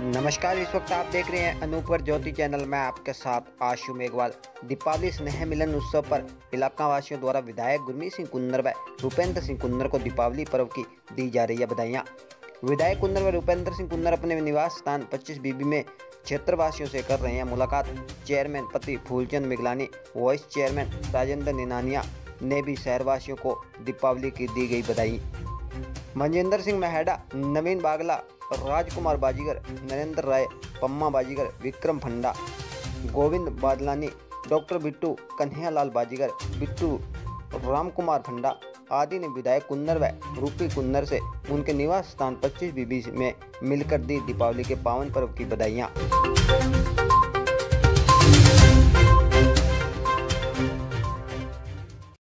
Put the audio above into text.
नमस्कार, इस वक्त आप देख रहे हैं अनूपगढ़ ज्योति चैनल। में आपके साथ आशु मेघवाल। दीपावली स्नेह मिलन उत्सव पर इलाका वासियों द्वारा विधायक गुरमीत सिंह कुन्नर व रूपेंद्र सिंह कुन्नर को दीपावली पर्व की दी जा रही है बधाइयाँ। विधायक कुन्नर व रूपेंद्र सिंह कुन्नर अपने निवास स्थान पच्चीस बीबी में क्षेत्रवासियों से कर रहे हैं मुलाकात। चेयरमैन पति फूलचंद मिगलानी, वाइस चेयरमैन राजेंद्र निनानिया ने भी शहरवासियों को दीपावली की दी गई बधाई। मनजिंदर सिंह मेहडा, नवीन बागला, राजकुमार बाजीगर, नरेंद्र राय, पम्मा बाजीगर, विक्रम फंडा, गोविंद बादलानी, डॉक्टर बिट्टू कन्हैयालाल बाजीगर, बिट्टू राम कुमार फंडा आदि ने विधायक कुन्नर व रूपी कुन्नर से उनके निवास स्थान 25 बीबी में मिलकर दी दीपावली के पावन पर्व की बधाइयाँ।